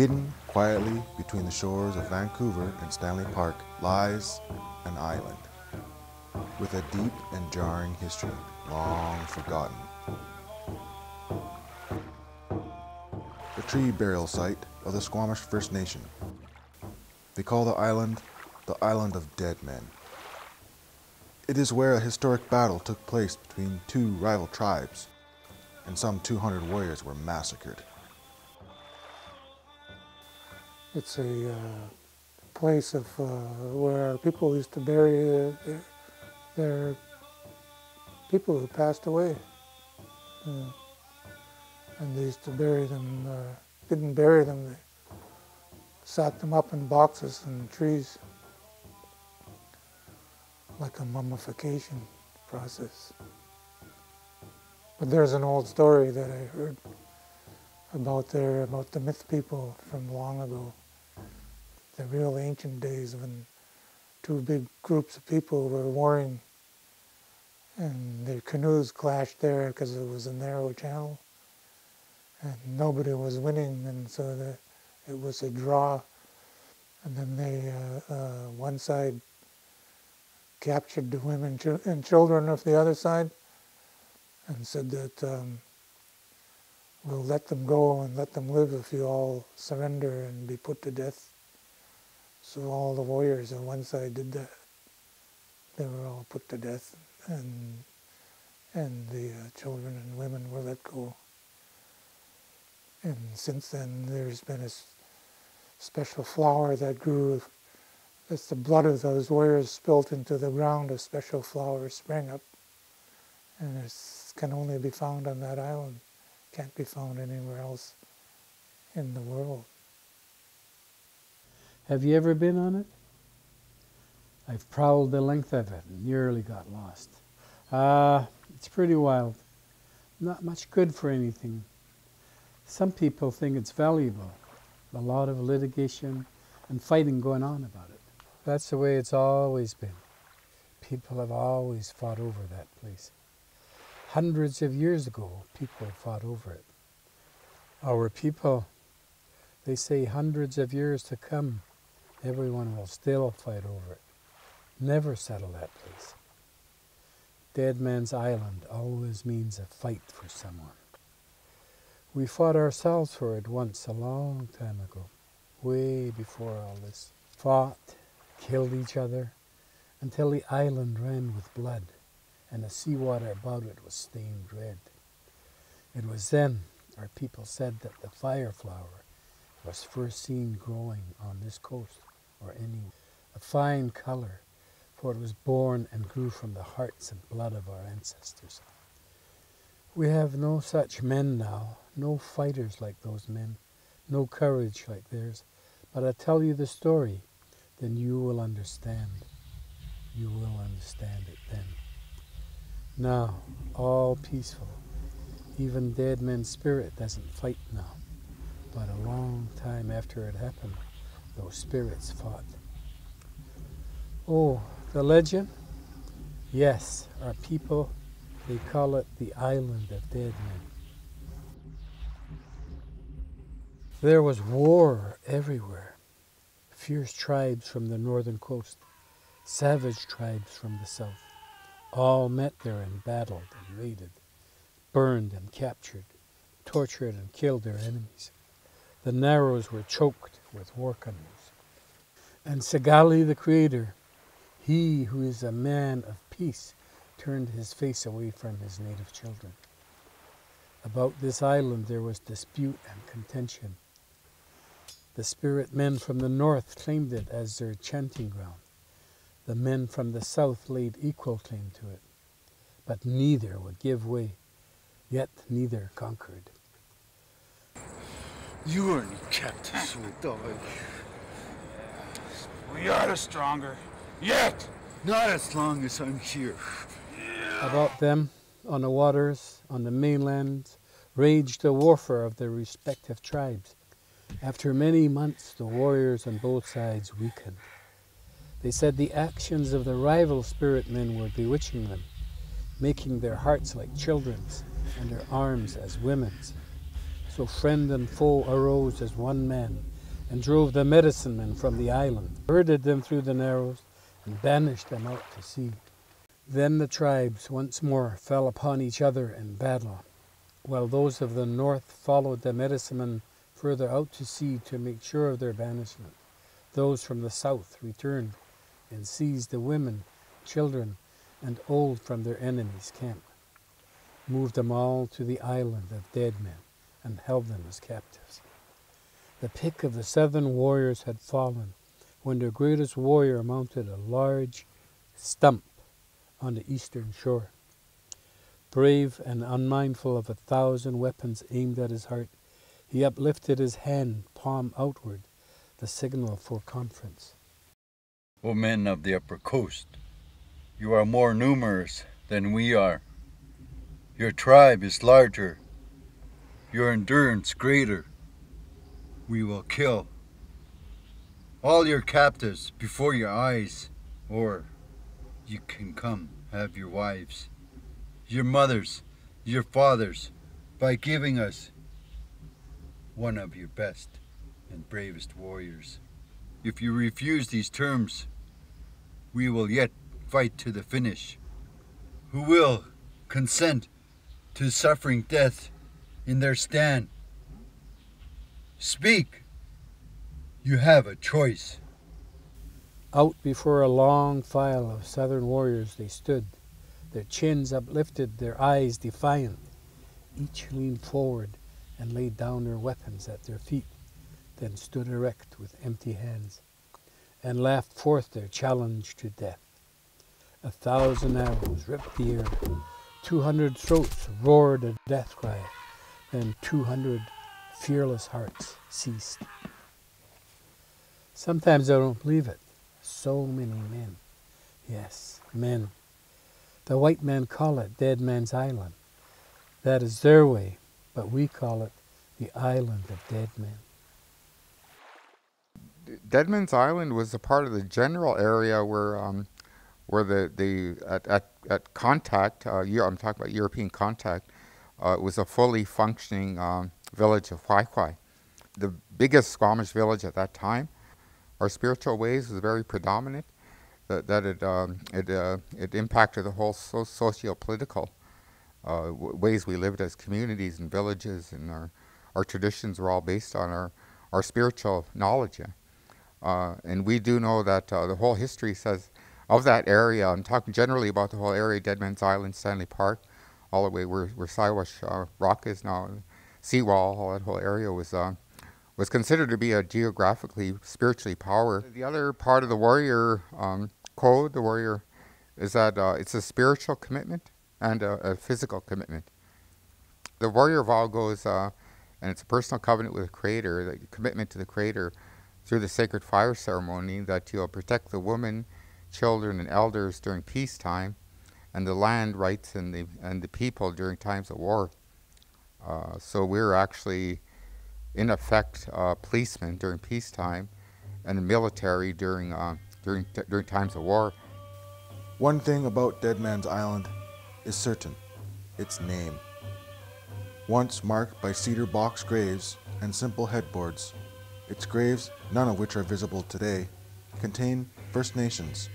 Hidden quietly between the shores of Vancouver and Stanley Park lies an island with a deep and jarring history long forgotten. The tree burial site of the Squamish First Nation. They call the island the Island of Dead Men. It is where a historic battle took place between two rival tribes, and some 200 warriors were massacred. It's a uh, place of uh, where people used to bury their, their, people who passed away. Uh, and they used to bury them, uh, didn't bury them, they sat them up in boxes and trees, like a mummification process. But there's an old story that I heard about there, about the myth people from long ago the real ancient days when two big groups of people were warring and their canoes clashed there because it was a narrow channel and nobody was winning and so the, it was a draw. And then they uh, uh, one side captured the women and children of the other side and said that um, we'll let them go and let them live if you all surrender and be put to death so all the warriors on one side did that. They were all put to death, and and the uh, children and women were let go. And since then, there's been a special flower that grew. As the blood of those warriors spilt into the ground, a special flower sprang up, and it can only be found on that island. Can't be found anywhere else in the world. Have you ever been on it? I've prowled the length of it and nearly got lost. Uh, it's pretty wild. Not much good for anything. Some people think it's valuable. A lot of litigation and fighting going on about it. That's the way it's always been. People have always fought over that place. Hundreds of years ago, people fought over it. Our people, they say hundreds of years to come, Everyone will still fight over it. Never settle that place. Dead Man's Island always means a fight for someone. We fought ourselves for it once a long time ago, way before all this. Fought, killed each other, until the island ran with blood, and the seawater about it was stained red. It was then our people said that the fire flower was first seen growing on this coast or any a fine color, for it was born and grew from the hearts and blood of our ancestors. We have no such men now, no fighters like those men, no courage like theirs. But I tell you the story, then you will understand. You will understand it then. Now, all peaceful. Even dead men's spirit doesn't fight now. But a long time after it happened, those spirits fought. Oh, the legend? Yes, our people, they call it the island of dead men. There was war everywhere. Fierce tribes from the northern coast, savage tribes from the south, all met there and battled and raided, burned and captured, tortured and killed their enemies. The Narrows were choked with war canoes. And Tsagali the Creator, he who is a man of peace, turned his face away from his native children. About this island there was dispute and contention. The spirit men from the north claimed it as their chanting ground. The men from the south laid equal claim to it. But neither would give way, yet neither conquered. You weren't kept us will die. We are the stronger. Yet! Not as long as I'm here. About them, on the waters, on the mainland, raged the warfare of their respective tribes. After many months, the warriors on both sides weakened. They said the actions of the rival spirit men were bewitching them, making their hearts like children's and their arms as women's. So friend and foe arose as one man and drove the medicine men from the island, herded them through the narrows, and banished them out to sea. Then the tribes once more fell upon each other in battle, while those of the north followed the medicine men further out to sea to make sure of their banishment. Those from the south returned and seized the women, children, and old from their enemies' camp, moved them all to the island of dead men, and held them as captives. The pick of the southern warriors had fallen when their greatest warrior mounted a large stump on the eastern shore. Brave and unmindful of a thousand weapons aimed at his heart, he uplifted his hand, palm outward, the signal for conference. O men of the upper coast, you are more numerous than we are. Your tribe is larger, your endurance greater. We will kill all your captives before your eyes, or you can come have your wives, your mothers, your fathers, by giving us one of your best and bravest warriors. If you refuse these terms, we will yet fight to the finish. Who will consent to suffering death in their stand? Speak! You have a choice. Out before a long file of southern warriors they stood, their chins uplifted, their eyes defiant. Each leaned forward and laid down their weapons at their feet, then stood erect with empty hands, and laughed forth their challenge to death. A thousand arrows ripped the air, two hundred throats roared a death cry, two hundred fearless hearts ceased. Sometimes I don't believe it. So many men. Yes, men. The white men call it Dead Man's Island. That is their way, but we call it the Island of Dead Men. Deadman's Island was a part of the general area where um, where the, the at, at, at contact, uh, I'm talking about European contact, uh, it was a fully functioning um, village of Xwayxway. The biggest Squamish village at that time. Our spiritual ways was very predominant. That, that it um, it uh, it impacted the whole so- socio-political uh, ways we lived as communities and villages, and our our traditions were all based on our our spiritual knowledge. Uh, and we do know that uh, the whole history says of that area, I'm talking generally about the whole area, Deadman's Island, Stanley Park, all the way where, where Siwash uh, Rock is now, seawall, all that whole area was uh, was considered to be a geographically, spiritually power. The other part of the warrior um, code, the warrior, is that uh, it's a spiritual commitment and a, a, physical commitment. The warrior vow goes, uh, and it's a personal covenant with the Creator, the commitment to the Creator through the sacred fire ceremony that you'll protect the woman, children, and elders during peacetime, and the land rights and the and the people during times of war. Uh, so we're actually, in effect, uh, policemen during peacetime, and military during uh, during during times of war. One thing about Dead Man's Island is certain: its name. Once marked by cedar box graves and simple headboards, its graves, none of which are visible today, contain First Nations,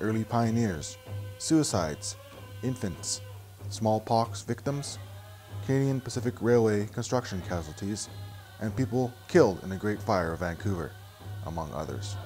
early pioneers, suicides, infants, smallpox victims, Canadian Pacific Railway construction casualties, and people killed in the Great Fire of Vancouver, among others.